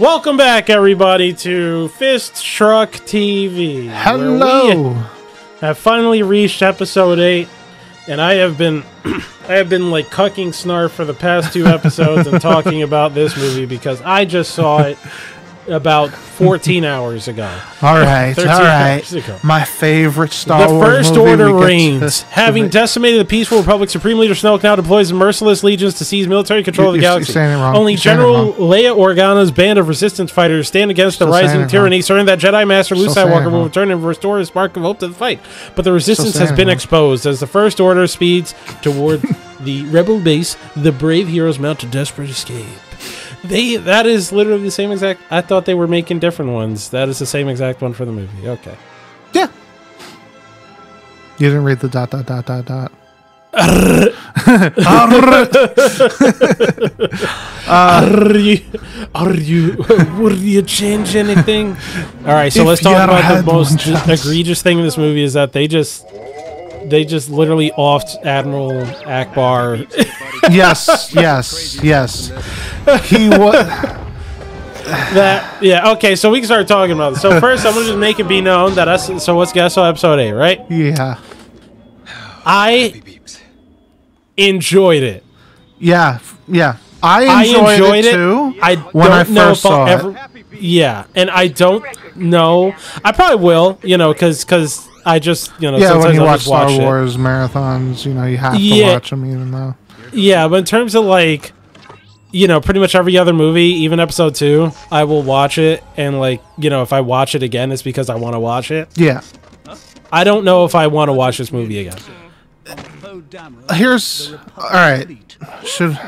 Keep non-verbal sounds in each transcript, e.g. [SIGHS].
Welcome back, everybody, to Fist Truck TV. Hello. have finally reached episode eight, and I have been, [CLEARS THROAT] I have been like cucking snarf for the past two episodes and talking about this movie because I just saw it [LAUGHS] about 14 hours ago. [LAUGHS] All right, all right. My favorite Star the Wars First movie Order reigns. Having decimated the peaceful Republic, Supreme Leader Snoke now deploys merciless legions to seize military control of the galaxy. saying it wrong. Only You're General. Leia Organa's band of resistance fighters stand against the Still saying rising tyranny, certain that Jedi Master Luke Still Skywalker will return and restore a spark of hope to the fight. But the resistance has been exposed as the First Order speeds toward [LAUGHS] the rebel base. The brave heroes mount a desperate escape. They that is literally the same exact. I thought they were making different ones. That is the same exact one for the movie. Okay. Yeah. You didn't read the dot dot dot dot dot. [LAUGHS] [LAUGHS] Uh, are you? Are you? Would you change anything? All right, so let's talk about the most egregious thing in this movie is that they just they just literally offed Admiral Ackbar. Yes, [LAUGHS] yes, yes. He was. [LAUGHS] that yeah okay, so we can start talking about this. So first, I'm gonna just make it be known that us. So what's guess on episode eight, right? Yeah, I enjoyed it. yeah, yeah. I I enjoyed, enjoyed, it, it. too. I when I don't know first if I'll saw it. Yeah, and I don't know. I probably will. You know, because because I just you know yeah, when you watch Star watch it. Wars marathons, you know you have to Yeah. watch them, even though. Yeah, but in terms of like, you know, pretty much every other movie, even episode two, I will watch it, and like, you know, if I watch it again, it's because I want to watch it. Yeah. I don't know if I want to watch this movie again. Here's all right. Should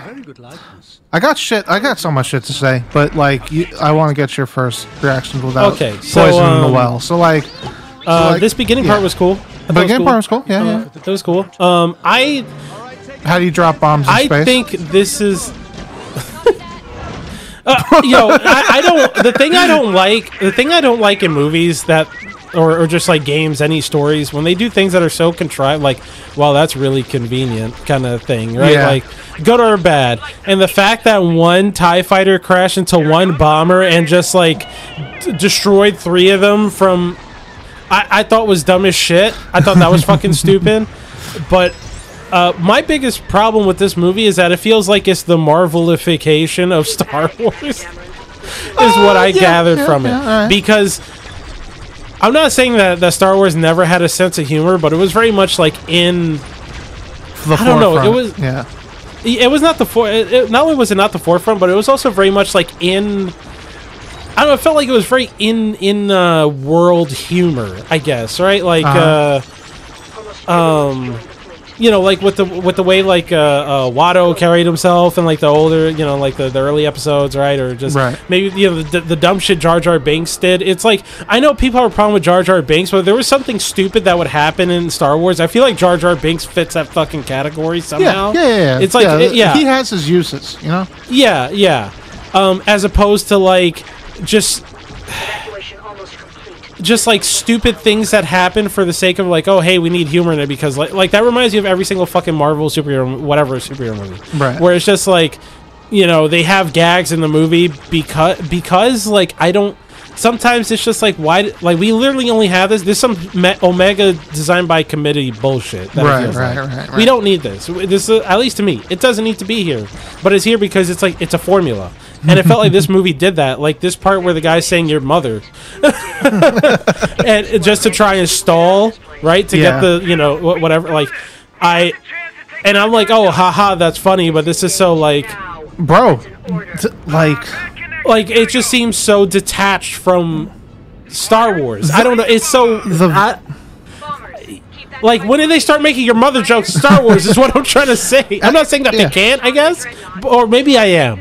I got shit? I got so much shit to say, but like, you, I want to get your first reactions without Okay, so, poisoning the um, well. So like, Uh, like- this beginning yeah. part was cool. The beginning cool. part was cool. Yeah, Uh, yeah. That was cool. Um, I How do you drop bombs in I space? think this is. [LAUGHS] uh, know, I, I don't. The thing I don't like, the thing I don't like in movies that, or, or just like games, any stories, when they do things that are so contrived, like, well, that's really convenient, kind of thing, right? Yeah. Like, good or bad. And the fact that one Tie Fighter crashed into one bomber and just like d- destroyed three of them from, I, I thought was dumb as shit. I thought that was [LAUGHS] fucking stupid, but uh, my biggest problem with this movie is that it feels like it's the Marvelification of Star Wars. is what I yeah, gathered yeah, from it yeah, alright. because I'm not saying that that Star Wars never had a sense of humor, but it was very much like in. the I don't know, it was- yeah, It was not the for. It, it- not only was it not the forefront, but it was also very much like in. I don't know. It felt like it was very in in uh, world humor. I guess right, like. uh Uh-huh. um you know, like with the with the way like uh, uh, Watto carried himself and like the older, you know, like the, the early episodes, right? Or just Right. maybe you know the, the dumb shit Jar Jar Binks did. It's like I know people have a problem with Jar Jar Binks, but if there was something stupid that would happen in Star Wars. I feel like Jar Jar Binks fits that fucking category yeah, somehow. yeah, yeah, yeah. It's like yeah, it- yeah, he has his uses, you know. yeah, yeah. Um, as opposed to like just just like stupid things that happen for the sake of like, oh hey, we need humor in it because like, like that reminds me of every single fucking Marvel superhero whatever superhero movie. Right. Where it's just like, you know, they have gags in the movie because because like I don't sometimes it's just like why like we literally only have this. There's some me- omega designed by committee bullshit that Right, right, like. right, we don't need this. This is, at least to me. It doesn't need to be here but it's here because it's like it's a formula. And it felt like this [LAUGHS] movie did that like this part where the guy's saying your mother. [LAUGHS] And just to try and stall right to Yeah. get the you know whatever like i and i'm like oh haha that's funny but this is so like Bro, t- like, like it just seems so detached from Star Wars. I don't know. It's so The- I- like when did they start making your mother jokes? Star Wars is what I'm trying to say. I'm not saying that Yeah. they can't. I guess, or maybe I am.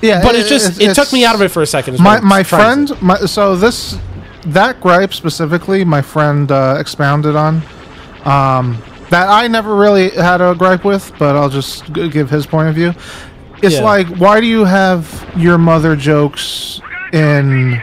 yeah, But it just it took me out of it for a second. my my friend my, so this that gripe specifically my friend uh, expounded on um, that i never really had a gripe with but i'll just give his point of view it's Yeah. like why do you have your mother jokes in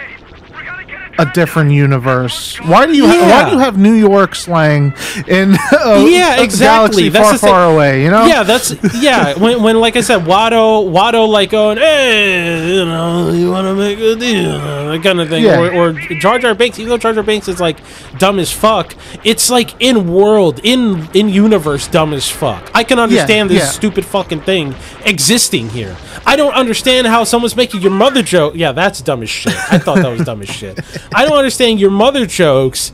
a different universe? Why do you why do you have New York slang in [LAUGHS] a, Yeah, exactly. That's far far away? You know? Yeah, that's yeah. [LAUGHS] When, when like I said, Watto, Watto, like going, hey, you know, you want to make a deal, that kind of thing. Yeah. Or, or Jar Jar Binks, even though Jar Jar Binks is like dumb as fuck, it's like in world, in in universe, dumb as fuck. I can understand this yeah. stupid fucking thing existing here. I don't understand how someone's making your mother joke. Yeah, that's dumb as shit. I thought that was dumb as shit. I don't understand your mother jokes.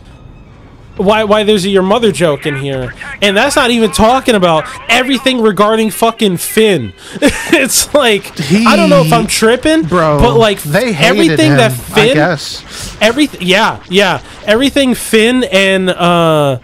Why why there's a your mother joke in here. And that's not even talking about everything regarding fucking Finn. [LAUGHS] It's like I don't know if I'm tripping Bro, but like they everything him, that I Finn guess. everything yeah yeah. Everything Finn and uh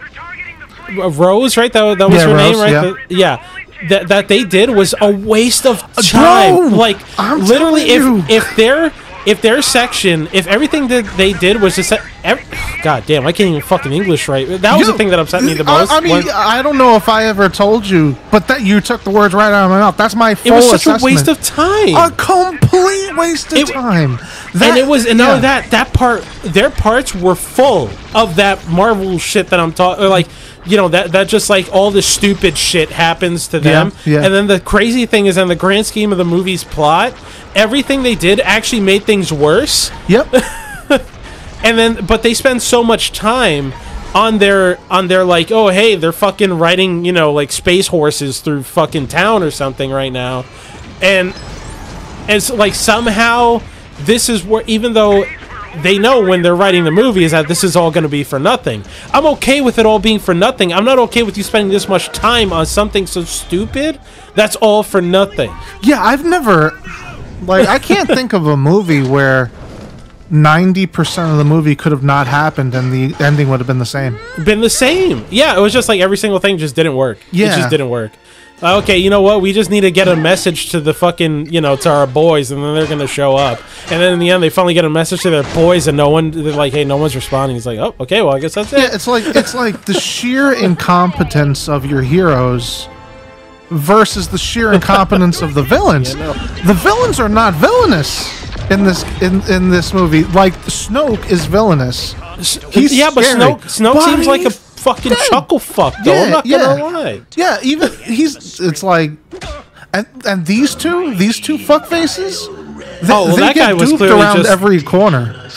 Rose right? That, that was Yeah, her name right? yeah. The- yeah. That, that they did was a waste of time Bro, like I'm literally if you. if their if their section if everything that they did was just ev- god damn I can't even fucking English right that was the thing that upset me the most I, mean, when- I don't know if I ever told you, but that you took the words right out of my mouth. That's my full it was such assessment. a waste of time a complete waste of It- time. and it was and not yeah. that that part their parts were full of that marvel shit that i'm talking like you know that that just like all the stupid shit happens to them yeah. and then the crazy thing is in the grand scheme of the movie's plot everything they did actually made things worse Yep. [LAUGHS] and then but they spend so much time on their on their like oh hey they're fucking riding you know like space horses through fucking town or something right now and it's like somehow this is where even though they know when they're writing the movie is that this is all going to be for nothing i'm okay with it all being for nothing i'm not okay with you spending this much time on something so stupid that's all for nothing Yeah, I've never like I can't [LAUGHS] think of a movie where ninety percent of the movie could have not happened and the ending would have been the same. been the same. Yeah, it was just like every single thing just didn't work. Yeah. it just didn't work. Uh, okay, you know what? We just need to get a message to the fucking, you know, to our boys, and then they're gonna show up. And then in the end, they finally get a message to their boys, and no one, they're like, hey, no one's responding. He's like, oh, okay, well, I guess that's it." Yeah, it. it's like it's like the sheer incompetence of your heroes versus the sheer [LAUGHS] incompetence of the villains. Yeah, no. The villains are not villainous in this in, in this movie. Like Snoke is villainous. He's yeah, but scary. Snoke, Snoke seems like a fucking chuckle fuck, though. Yeah, I'm not yeah. gonna lie. Yeah, even he's. It's like, and and these two, these two fuck faces. They, Oh, well, that guy was clearly around just- every corner.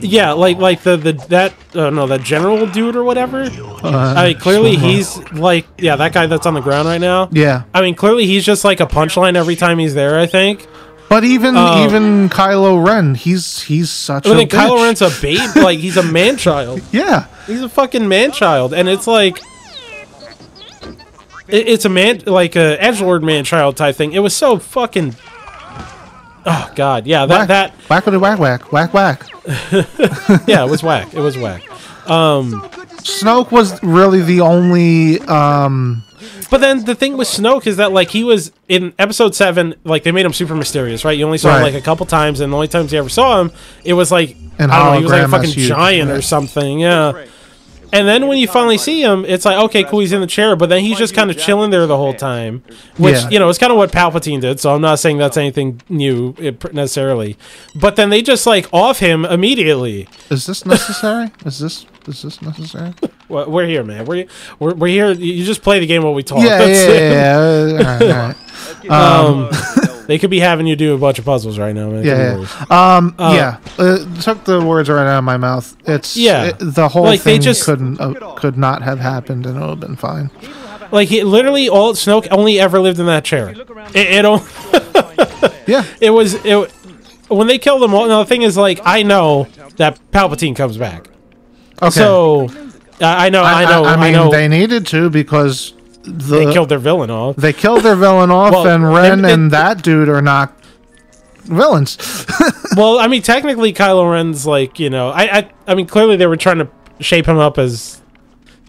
Yeah, like like the the that uh, no that general dude or whatever. Uh, I mean, clearly so- he's like yeah that guy that's on the ground right now. Yeah, I mean, clearly he's just like a punchline every time he's there. I think. but even Uh, even Kylo Ren, he's he's such I a. think Kylo. Ren's a babe. like he's a man [LAUGHS] child. Yeah, He's a fucking man child, and it's like. It, it's a man, like a edgelord man child type thing. It was so fucking. Oh god, yeah, that whack, that whack with whack whack whack whack. [LAUGHS] yeah, it was whack. It was whack. Um... Snoke was really the only. um But then the thing with Snoke is that like he was in episode seven, like they made him super mysterious, right? You only saw him like a couple times, and the only times you ever saw him, it was like An I don't know, he was like a fucking that's huge. giant or something, yeah. And then when you finally see him, it's like okay, cool, he's in the chair, but then he's just kind of chilling there the whole time, which Yeah. you know is kind of what Palpatine did. So I'm not saying that's anything new necessarily, but then they just like off him immediately. Is this necessary? is this is this necessary? [LAUGHS] Well, We're here, man. We're we're, we're here. You just play the game while we talk. yeah, yeah, That's yeah, it. yeah. uh, all right, all right. [LAUGHS] Um, [LAUGHS] they could be having you do a bunch of puzzles right now, man. It could be Yeah, worse. yeah. Um, yeah. Uh, took the words right out of my mouth. It's Yeah. it- the whole Like, they thing just- couldn't uh, could not have happened, and it would have been fine. Like he literally all Snoke only ever lived in that chair. It, it, o- [LAUGHS] Yeah, it was it when they killed them all. Now the thing is, like I know that Palpatine comes back, okay. so I, I know, I, know, I, I, mean, know. they needed to because the, they killed their villain off. they killed their villain off, Well, and Ren they- and that dude are not villains. [LAUGHS] well, I mean, technically, Kylo Ren's like you know, I, I, I mean, clearly they were trying to shape him up as,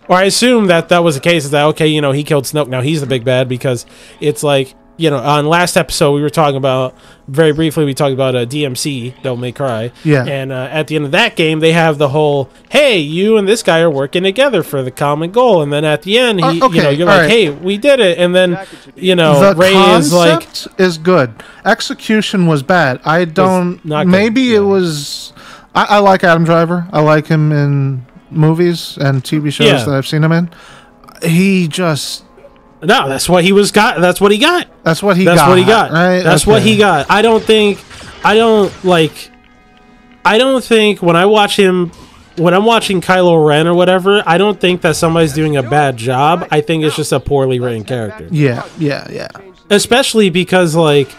or I assume that that was the case. Is that okay? You know, he killed Snoke. Now he's the big bad because it's like you know, on last episode we were talking about very briefly. We talked about a DMC, Don't Make Cry. Yeah. And uh, at the end of that game, they have the whole, "Hey, you and this guy are working together for the common goal." And then at the end, he, Uh, you know, you're like, right. "Hey, we did it." And then, you know, the Ray is like, is good. Execution was bad. I don't. not good, maybe yeah. it was I, I like Adam Driver. I like him in movies and TV shows Yeah. that I've seen him in. He just No, that's what he was got. That's what he got. that's what he That's got. what he got. Right? That's what he got. I don't think. I don't like. I don't think when I watch him, when I'm watching Kylo Ren or whatever, I don't think that somebody's doing a bad job. I think it's just a poorly written character. Yeah, yeah, yeah. Especially because like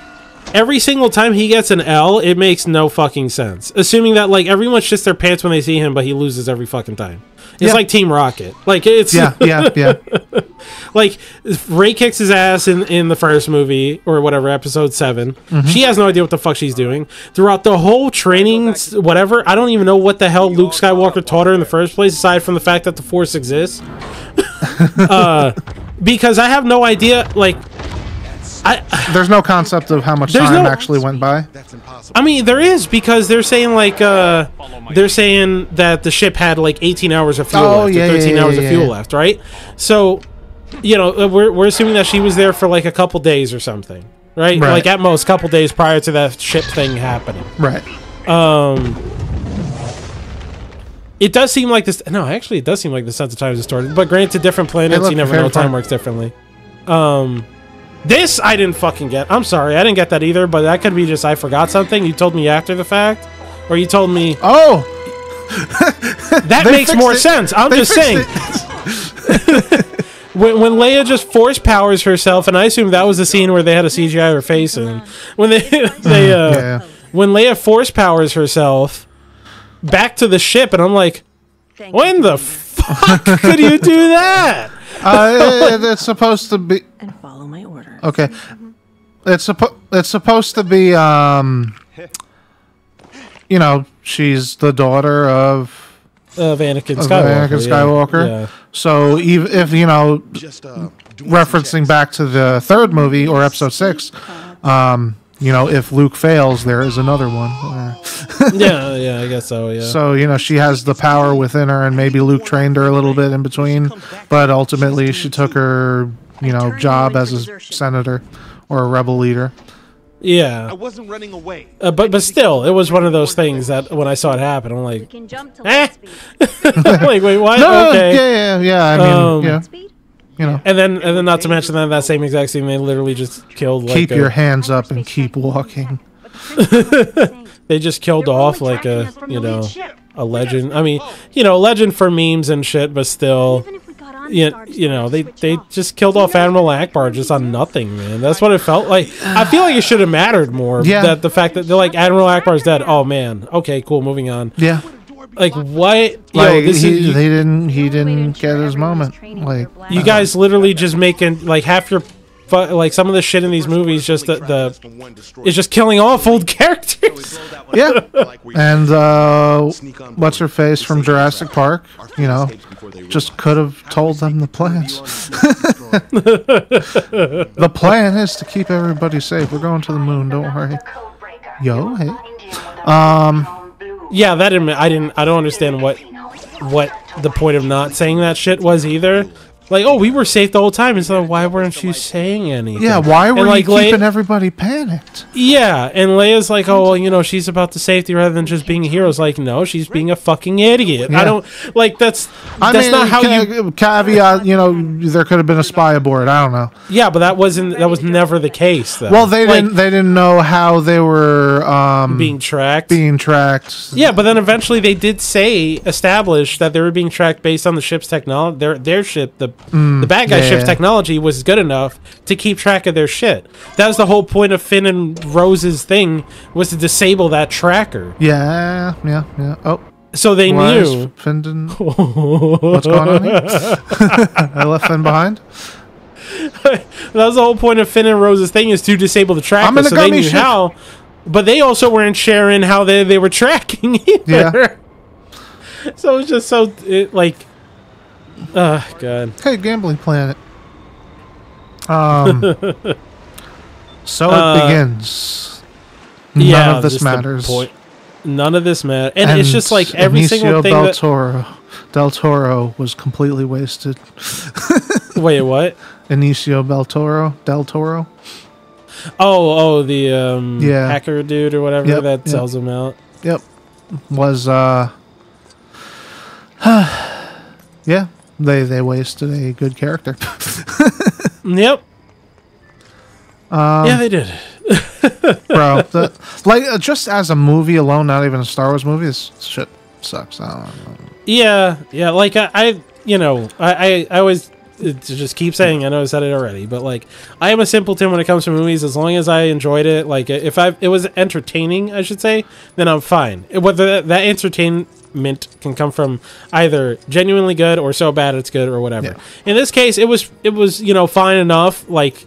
every single time he gets an L, it makes no fucking sense. Assuming that like everyone shits their pants when they see him, but he loses every fucking time. It's Yeah. like Team Rocket. Like it's Yeah, yeah, yeah. [LAUGHS] like Rey kicks his ass in in the first movie or whatever episode 7 Mm-hmm. She has no idea what the fuck she's doing throughout the whole training. Whatever I don't even know what the hell Luke Skywalker taught her in the first place, aside from the fact that the Force exists. [LAUGHS] uh, because I have no idea. Like I There's no concept of how much time no- actually went by. That's impossible. I mean there is because they're saying like uh they're saying that the ship had like 18 hours of fuel Oh, left yeah, or yeah, 13 yeah, hours yeah, of fuel yeah. left, right? So you know, uh, we're, we're assuming that she was there for like a couple days or something, right? Right. Like at most, couple days prior to that ship thing happening. Right. Um, it does seem like this. No, actually, it does seem like the sense of time is distorted. But granted, different planets, look, you never know. Time works differently. Um, this I didn't fucking get. I'm sorry, I didn't get that either. But that could be just I forgot something. You told me after the fact, or you told me Oh, [LAUGHS] that makes more it. sense. I'm they just saying. [LAUGHS] when, when Leia just force powers herself, and I assume that was the scene where they had a CGI her face in. When they [LAUGHS] they uh, yeah. when Leia force powers herself back to the ship, and I'm like, when the fuck could you do that? Uh, it- it's supposed to be and follow my order. okay. It's suppo- it's supposed to be um. You know, she's the daughter of Of Anakin Of Skywalker. Anakin Skywalker. Yeah. So even if you know, Just uh, referencing back to the third movie or episode six, um, you know, if Luke fails, there is another one. [LAUGHS] Yeah, yeah, I guess so. Yeah. So you know, she has the power within her, and maybe Luke trained her a little bit in between, but ultimately she took her, you know, job as a senator or a rebel leader. Yeah. I wasn't running away. Uh, but but still, it was one of those things that when I saw it happen, I'm like, can jump to Eh. [LAUGHS] I'm like wait, what? [LAUGHS] No, okay. yeah, yeah, yeah. I mean, Um, yeah, Speed? You know, And then and then not to mention that that same exact scene, they literally just killed like keep a- your hands up and keep walking. [LAUGHS] they just killed off like a you know a legend. I mean, you know, legend for memes and shit, but still. Even if we got on Yeah, you know, they they switch it off. just killed off Admiral Ackbar just on nothing, man. That's what it felt like. I feel like it should have mattered more. Yeah. That the fact that they're like Admiral Ackbar's dead. Oh man. Okay, cool. Moving on. Yeah, Like what? Yo, like this he, is you, they didn't, he didn't get his everyone moment. Like, you guys literally just making like half your like some of the shit in these movies just the, the is just killing off old characters. yeah. And uh, what's her face from Jurassic Park? You know, just could have told them the plans. [LAUGHS] the plan is to keep everybody safe. We're going to the moon. Don't worry. Yo, hey. Um, Yeah, that didn't. I didn't. I don't understand what what the point of not saying that shit was either. Like, oh, we were safe the whole time, and so why weren't you saying anything? yeah. Why were and you like Leia- keeping everybody panicked? Yeah, and Leia's like, oh, well, you know, she's about the safety rather than just being a hero. It's like, no, she's being a fucking idiot. Yeah. I don't like that's I that's mean, not how ca- you. caveat. You know, there could have been a spy aboard. I don't know. Yeah, but that wasn't that was never the case though. Well, they Like, didn't. They didn't know how they were um, being tracked. being tracked. yeah, but then eventually they did say establish that they were being tracked based on the ship's technology. Their their ship, the Mm, the bad guy yeah. ship's technology was good enough to keep track of their shit. That was the whole point of Finn and Rose's thing was to disable that tracker. Yeah, yeah, yeah. Oh, So they why knew. Finn didn't- [LAUGHS] What's going on here? [LAUGHS] I left Finn behind. [LAUGHS] That was the whole point of Finn and Rose's thing is to disable the tracker. I'm in a so they knew ship. how. But they also weren't sharing how they, they were tracking either. Yeah. So it was just so it, like, uh, god. Hey, gambling planet. Um. [LAUGHS] so it Uh, begins. None yeah, of this matters. point- None of this matters, and, it's just like every Benicio single thing del that. Toro, Del Toro was completely wasted. [LAUGHS] Wait, what? Inicio del Toro, Del Toro. Oh, oh, the um, Yeah. hacker dude or whatever Yep, that yep. sells them out. Yep. was uh [SIGHS] yeah, they they wasted a good character. [LAUGHS] Yep. Um, yeah, they did. [LAUGHS] Bro, the, like uh, just as a movie alone, not even a Star Wars movie, this shit sucks. I don't know. Yeah, yeah. Like I, I you know, I, I, I always just keep saying. I know I said it already, but like I am a simpleton when it comes to movies. As long as I enjoyed it, like if I it was entertaining, I should say, then I'm fine. Whether that, that entertainment can come from either genuinely good or so bad it's good or whatever. Yeah. In this case, it was it was you know fine enough. Like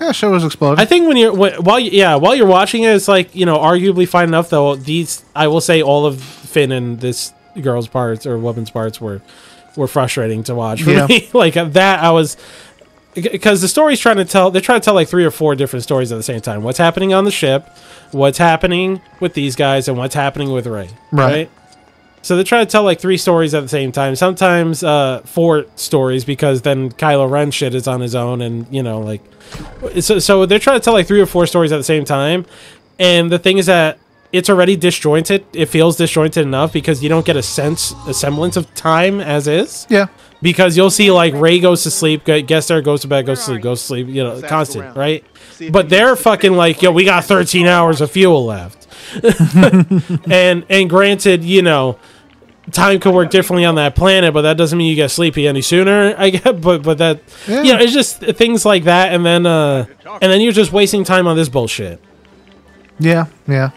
Yeah, shit was exploding. I think when you're when, while you, yeah while you're watching it, it's like you know arguably fine enough though. These I will say all of Finn and this girl's parts or woman's parts were were frustrating to watch for Yeah. me. [LAUGHS] like that, I was because the story's trying to tell they're trying to tell like three or four different stories at the same time. What's happening on the ship, what's happening with these guys, and what's happening with Rey. Right. So they're trying to tell like three stories at the same time. Sometimes uh, four stories because then Kylo Ren shit is on his own, and you know like so. So they're trying to tell like three or four stories at the same time. And the thing is that it's already disjointed. It feels disjointed enough because you don't get a sense, a semblance of time as is. yeah, Because you'll see like Rey goes to sleep, g- gets there, goes to bed, goes to sleep, goes to sleep. You know, constant, right? But they're fucking like, yo, we got 13 hours of fuel left. [LAUGHS] and and granted, you know, time could work differently on that planet, but that doesn't mean you get sleepy any sooner. I get, [LAUGHS] but but that, Yeah. you know, it's just things like that, and then uh, and then you're just wasting time on this bullshit. yeah, yeah.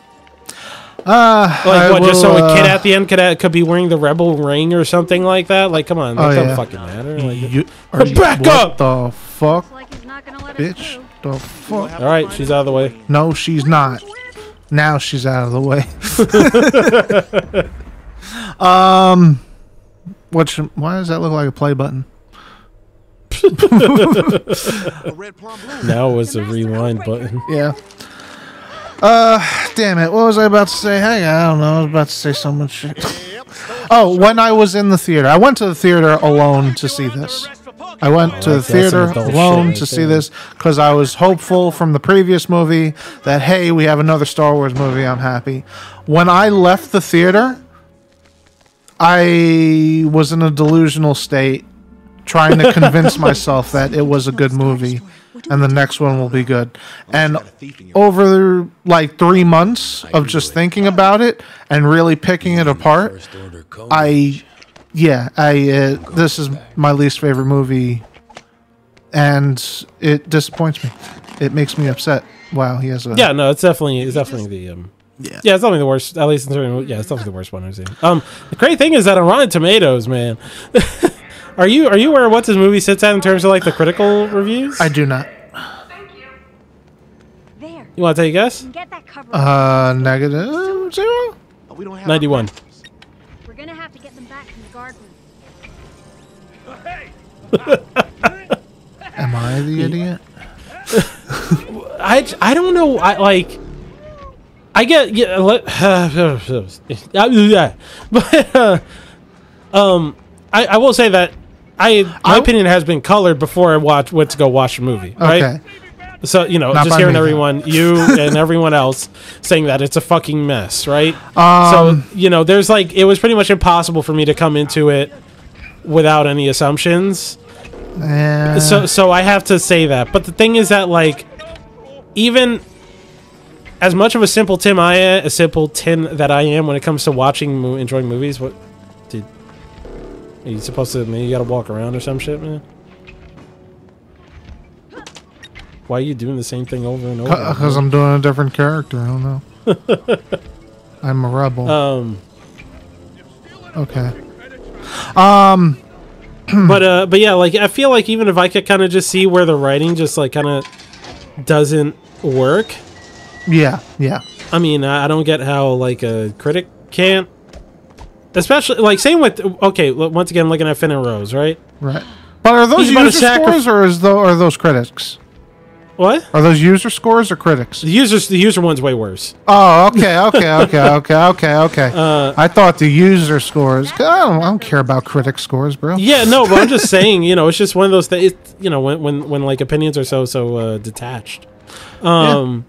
Uh, Like I what? just so will, a kid uh, at the end could ha- could be wearing the rebel ring or something like that. Like, come on, that Oh, doesn't yeah. fucking matter. Like, You, are [LAUGHS] you- Back what up! The fuck, like he's not gonna let bitch. The fuck. all right, she's out of the way. No, she's not. Now she's out of the way. [LAUGHS] um, which why does that look like a play button? A red plum blue. Now was a rewind button. Yeah. Uh, damn it. What was I about to say? Hey, I don't know. I was about to say so much shit. [LAUGHS] Oh, when I was in the theater, I went to the theater alone to see this. I went to the theater alone to see this because I was hopeful from the previous movie that hey, we have another Star Wars movie. I'm happy. When I left the theater, I was in a delusional state, trying to convince [LAUGHS] myself that it was a good movie, and the next one will be good. And over like three months of just thinking about it and really picking it apart, I, yeah, I uh, this is my least favorite movie, and it disappoints me. It makes me upset. Wow, he has a Yeah, no, it's definitely it's definitely the um. Yeah. Yeah, it's definitely the worst. At least in certain, yeah, it's definitely the worst one I've seen. Um, the great thing is that on Rotten Tomatoes, man, [LAUGHS] are you are you aware of what this movie sits at in terms of like the critical reviews? I do not. There. you want to take a guess? Get that cover. Uh, negative zero. Oh, Am I the idiot? [LAUGHS] I, I don't know. I like. I get yeah. Let. [LAUGHS] But uh, [LAUGHS] um, I, I will say that I my I- opinion has been colored before I watch went to go watch a movie. Right. Okay. So you know, Not just hearing me, everyone, you and everyone else, saying that it's a fucking mess, right? Um, so you know, there's like it was pretty much impossible for me to come into it without any assumptions. So so I have to say that. But the thing is that like even as much of a simple Tim I am, a simple tin that I am when it comes to watching, mo- enjoying movies. What did are you supposed to? Maybe you got to walk around or some shit, man. Why are you doing the same thing over and over? because I'm doing a different character. I don't know. [LAUGHS] I'm a rebel. um, okay. Um. But uh, but yeah, like I feel like even if I could kind of just see where the writing just like kind of doesn't work. Yeah. Yeah. I mean, I don't get how like a critic can't. Especially like same with okay. Once again, looking at Finn and Rose, right? Right. But are those He's user scores or is are those critics? What? Are those user scores or critics? The users, the user one's way worse. Oh, okay, okay, okay, okay, okay, okay. [LAUGHS] Uh, I thought the user scores. I don't, I don't care about critic scores, bro. Yeah, no, but I'm just [LAUGHS] saying, you know, it's just one of those things. You know, when when when like opinions are so so uh, detached. Um.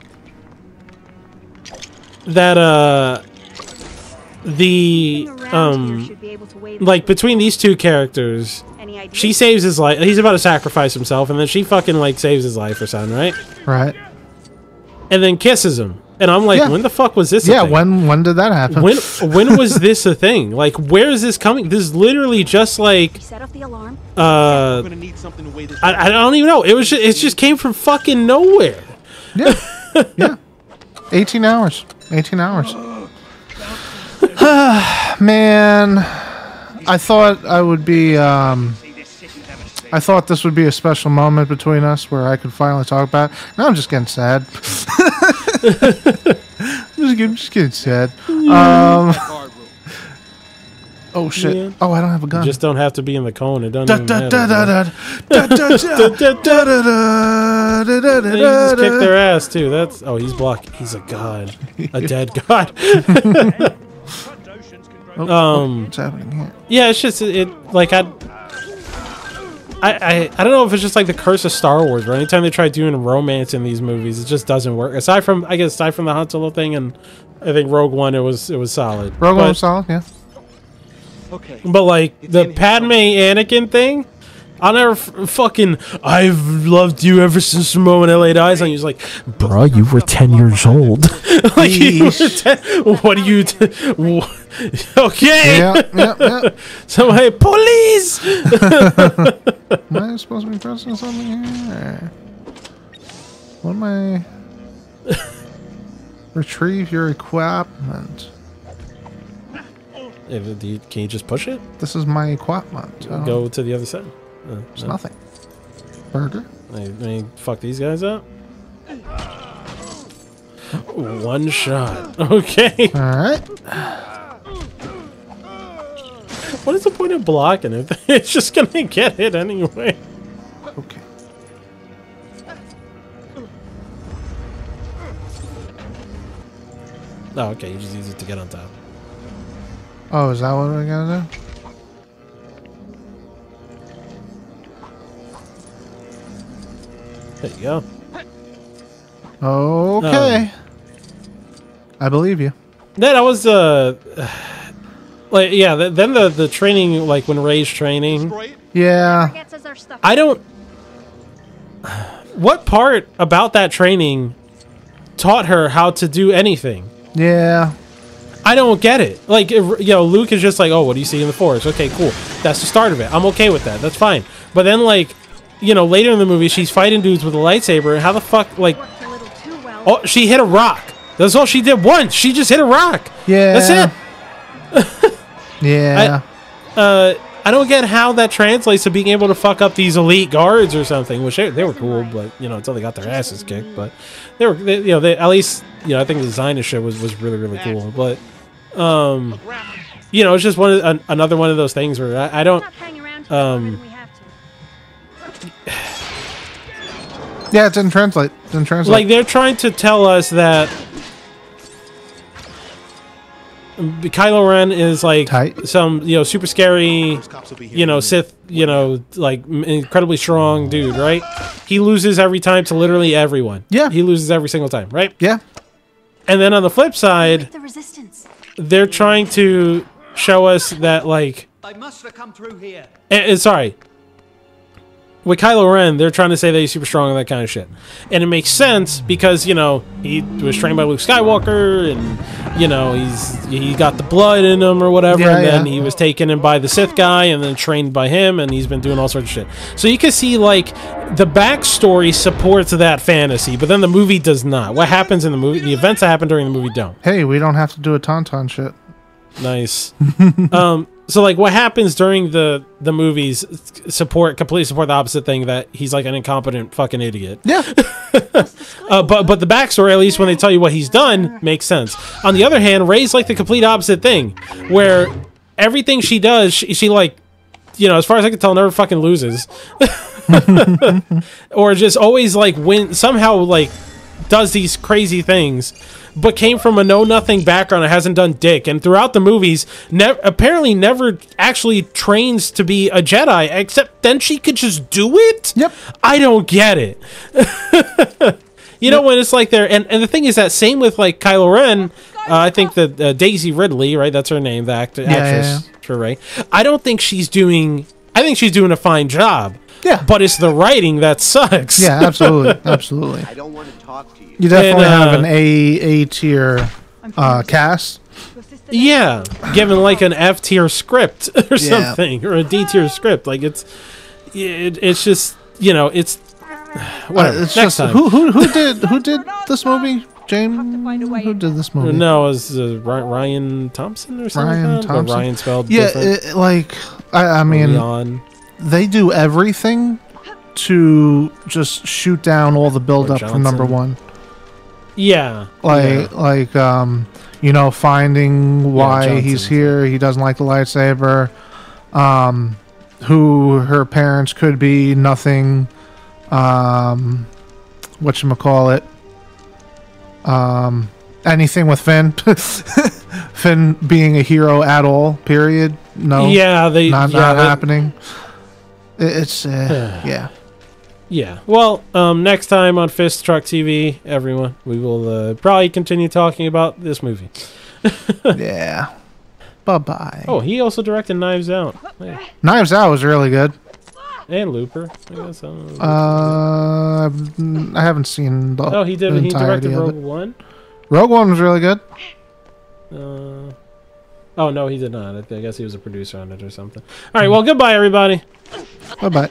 That uh. The um should be able to wade like between these two characters, she saves his life. He's about to sacrifice himself, and then she fucking like saves his life or something, right? Right. And then kisses him, and I'm like, Yeah. when the fuck was this? a Yeah. thing? When when did that happen? when when was [LAUGHS] this a thing? Like, where is this coming? This is literally just like set off the alarm. uh, We're gonna need something to weigh this. I, I don't even know. It was just, it just came from fucking nowhere. Yeah. [LAUGHS] yeah. 18 hours. 18 hours. [SIGHS] Man, I thought I would be. Um, I thought this would be a special moment between us where I could finally talk about. It. Now I'm just getting sad. [LAUGHS] I'm, just, getting sad. Um, [LAUGHS] oh shit! Oh, I don't have a gun. You just don't have to be in the cone. It doesn't matter. They just kick their ass too. That's oh, he's blocked. He's a god, a [LAUGHS] dead god um, What's happening here? yeah, it's just it. Like I, I, I, I don't know if it's just like the curse of Star Wars, where anytime they try doing romance in these movies, it just doesn't work. Aside from, I guess, aside from the Han Solo thing, and I think Rogue One, it was it was solid. Rogue One But- was solid, yeah. Okay. But like the Padme Anakin thing, I'll never f- fucking. I've loved you ever since the moment I laid eyes on you. It's like, Bro, you were 10 years old. [LAUGHS] like you were ten, what do you? T- wh- [LAUGHS] okay. Yeah, yeah, yeah. [LAUGHS] So hey, police. Am I supposed to be pressing something here? What am I? Retrieve your equipment. If- do you- Can you just push it? This is my equipment. Go to the other side. Uh, It's no. nothing. Burger. I, I mean, fuck these guys up. One shot. [LAUGHS] Okay. All right. What is the point of blocking it? [LAUGHS] It's just gonna get hit anyway. Okay. Oh, okay. You just use it to get on top. Oh, is that what we gotta do? There you go. Okay. I believe you. Then I was uh, like yeah. th- Then the the training like when Rey's training. Yeah. Gets us our stuff. I don't. What part about that training taught her how to do anything? Yeah. I don't get it. Like, you know, Luke is just like, oh, what do you see in the forest? Okay, cool. That's the start of it. I'm okay with that. That's fine. But then, like, you know, later in the movie, she's fighting dudes with a lightsaber. How the fuck, like, Worked a little too well. oh, she hit a rock. That's all she did once. She just hit a rock. Yeah. That's it. [LAUGHS] Yeah. Uh, I don't get how that translates to being able to fuck up these elite guards or something. Which they, they were cool, but you know, until they got their asses kicked. But they were, they, you know, they at least, you know, I think the design of shit was was really really cool. But, um, you know, it's just one of, an, another one of those things where I, I don't. Not hang around um, yeah, it didn't translate. It Didn't translate. like they're trying to tell us that Kylo Ren is like Tight. some you know super scary Those cops will be here you know Sith you know like incredibly strong dude right he loses every time to literally everyone Yeah. he loses every single time right yeah. and then on the flip side The resistance. they're trying to show us that like They must have come through here. and, and sorry with Kylo Ren, they're trying to say that he's super strong and that kind of shit. And it makes sense because, you know, he was trained by Luke Skywalker and, you know, he's he got the blood in him or whatever. Yeah, and then yeah. he was taken in by the Sith guy and then trained by him and he's been doing all sorts of shit. So you can see, like, the backstory supports that fantasy, but then the movie does not. What happens in the movie, the events that happen during the movie don't. Hey, we don't have to do a tauntaun shit. Nice. [LAUGHS] um, so like what happens during the the movies support completely support the opposite thing that he's like an incompetent fucking idiot. Yeah. [LAUGHS] Uh, but but the backstory, at least when they tell you what he's done, makes sense. On the other hand, Rey's like the complete opposite thing, where everything she does, she, she like, you know, as far as I can tell, never fucking loses, [LAUGHS] or just always like win somehow like does these crazy things. But came from a know nothing background and hasn't done dick. And throughout the movies, ne- apparently never actually trains to be a Jedi, except then she could just do it? Yep. I don't get it. [LAUGHS] You know when it's like there, and, and the thing is that same with like Kylo Ren, Uh, I think that uh, Daisy Ridley, right? That's her name, the act- yeah, actress, for Rey. I don't think she's doing. I think she's doing a fine job. Yeah. But it's the writing that sucks. Yeah, [LAUGHS] absolutely, absolutely. I don't want to talk to you. You definitely And, uh, have an A A tier uh, cast. To assist the Yeah, given like an F tier script [LAUGHS] or something, or a D tier script, like it's, it, it's just you know it's [SIGHS] whatever. Uh, it's Next just time. who who who [LAUGHS] did who did this movie? James. find a way Who did this movie? No, it was uh, Ryan Thompson or something. Ryan like that? Or Thompson? Ryan spelled Yeah, different. it, like I, I mean, Leon. They do everything to just shoot down all the build up from number one. Yeah, Like yeah. like um, you know, finding why he's here. He doesn't like the lightsaber. Um, who her parents could be. Nothing. Um, what you call it? Um, anything with Finn. [LAUGHS] Finn being a hero at all. Period. No. yeah, they Not yeah, not they- happening. It- It's uh, [SIGHS] yeah. Yeah. Well, um, next time on Fist Truck TV, everyone, we will uh, probably continue talking about this movie. [LAUGHS] yeah. Bye bye. Oh, he also directed Knives Out Yeah. Knives Out was really good. and Looper. I guess. Uh, Uh, I haven't seen the. oh, he did. the He directed Rogue. One. Rogue One was really good. Uh, oh no, he did not. I, guess he was a producer on it or something. All right. Well, goodbye, everybody. Bye bye.